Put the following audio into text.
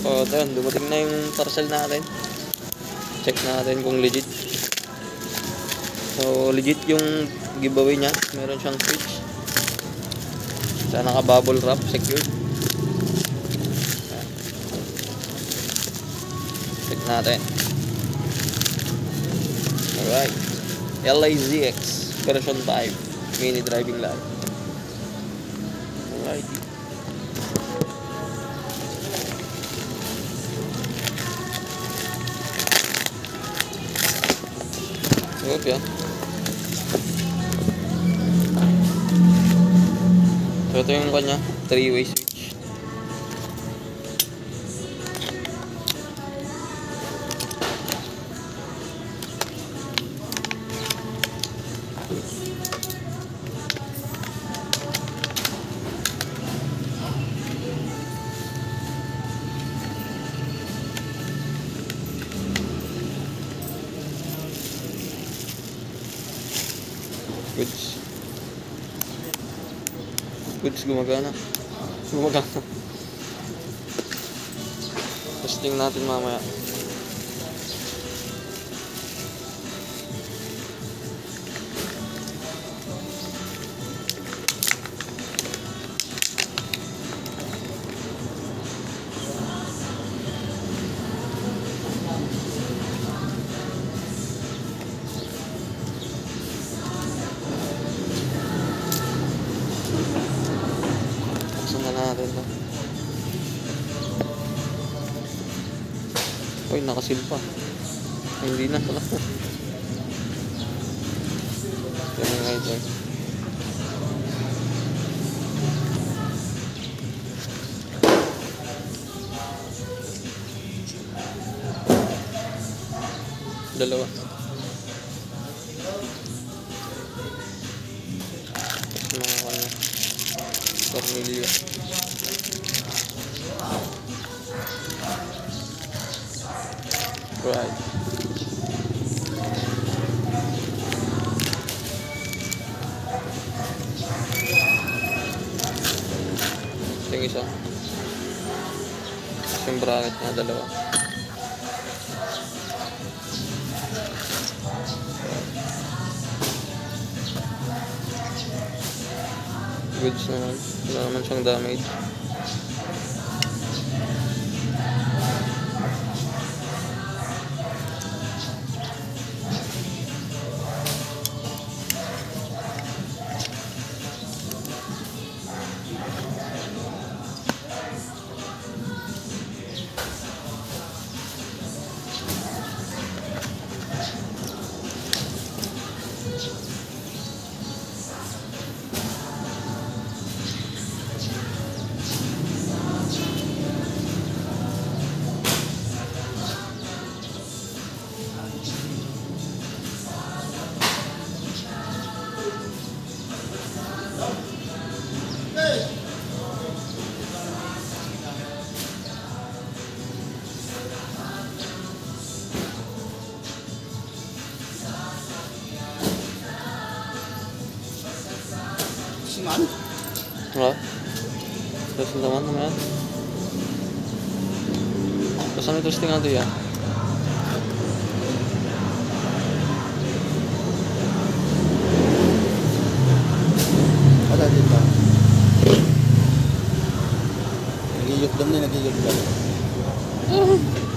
O, oh, dumating na yung parcel natin. Check natin kung legit. So, legit yung giveaway niya. Meron siyang switch. Sa naka-bubble wrap, secured. Check natin. Alright. LAZX version 5 mini driving light. Alright. Huwag yan. So ito yung kanya, three-way switch. Goods. Goods gumagana. Gumagana. Testing natin mamaya. Natin to. Uy, nakasil pa. Ay, Hindi na pala. Yan yung item. Dalawa. Mga kanya. Tornilyo. Right. Yung isa. Yung bracket na dalawa. Goods naman. Wala naman siyang damage. Mann. Ja. Terus teman-teman. Pesan itu setengah tuh ya. गंदे नतीजे